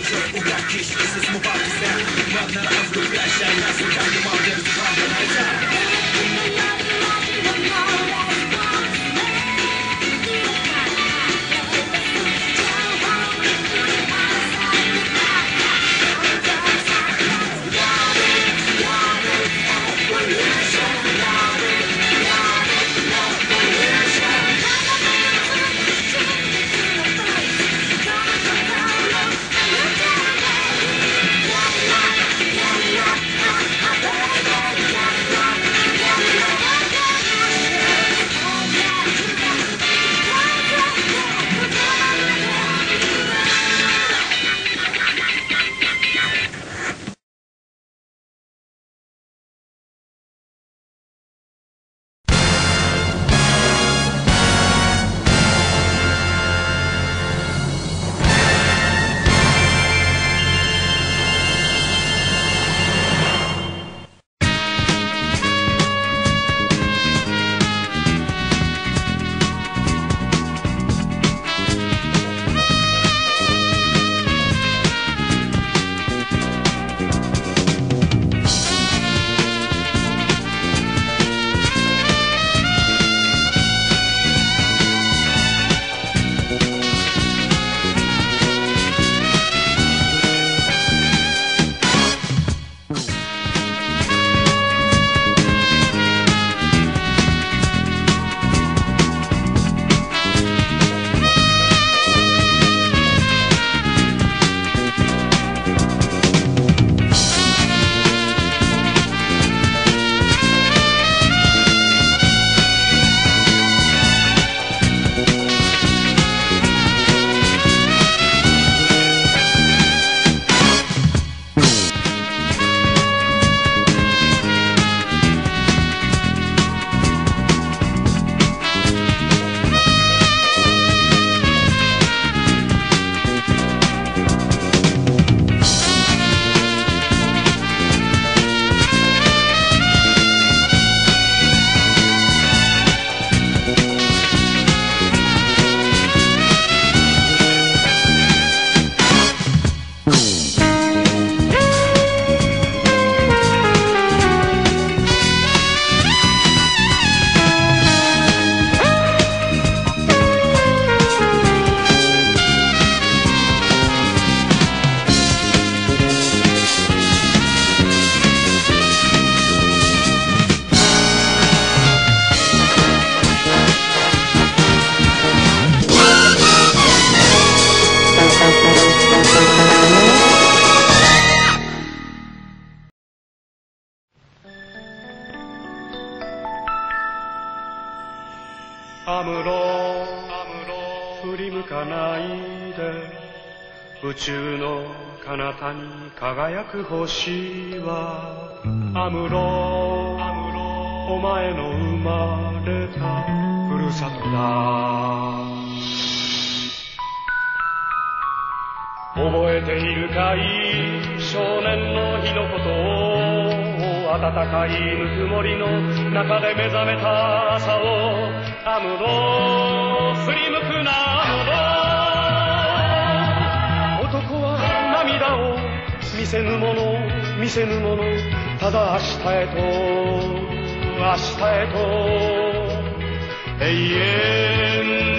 Uczę ubraki, śpiesy z mubaków Mam na raz lub lesie, nas アムロ振り向かないで宇宙の彼方に輝く星はアムロお前の生まれたふるさとだ。覚えているかい？少年の暖かいぬくもりの中で目覚めた朝をアムロ振り向くなアムロ男は涙を見せぬもの見せぬものただ明日へと明日へと。永遠